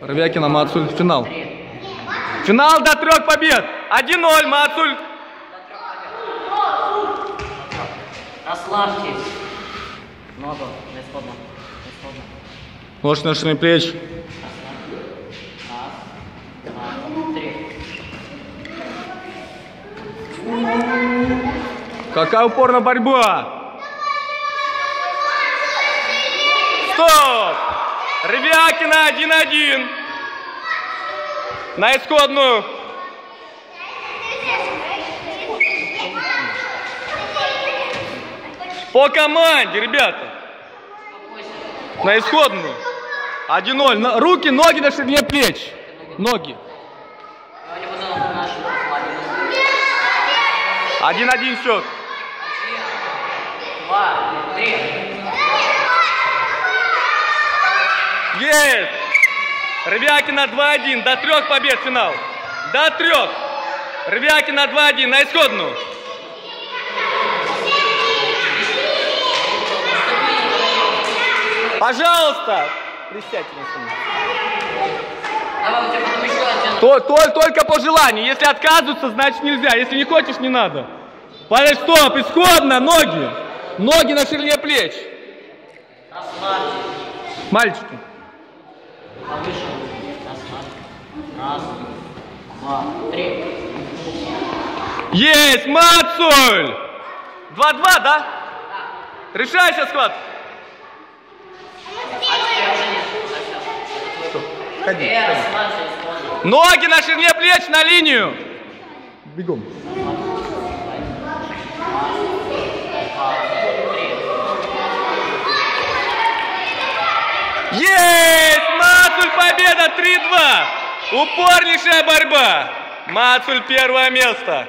Ровякина, Мацуль, финал. Финал до трех побед. 1-0, Мацуль. Розслабтесь. Ногу, не сходно. Не сходно. Ложь на ширине плеч. Раз, два, три. Какая упорная борьба. Стоп! Ревякина 1-1. На исходную. По команде, ребята. На исходную. 1-0. На- Руки, ноги на ширине плеч. Ноги. Я не буду на нашу расслабленность. 1-1 счет. Два, три. Есть! Рвякина 2-1, до трех побед финал. До трех. Рвякина 2-1, на исходную. Пожалуйста. Присядьте на стул. Давай, у тебя потом еще один. То- то- только по желанию. Если отказываются, значит нельзя. Если не хочешь, не надо. Подожди, стоп, исходно, ноги. Ноги на ширине плеч. Мальчики. Повыше. Расслабьтесь. Раз, два, три. Есть, Мацуль! 2-2, да? Склад. А уже нет. Зачем? Ходи, Э. Ноги на ширине плеч на линию. Бегом. Есть! Мацуль победа 3-2! Упорнейшая борьба! Мацуль первое место!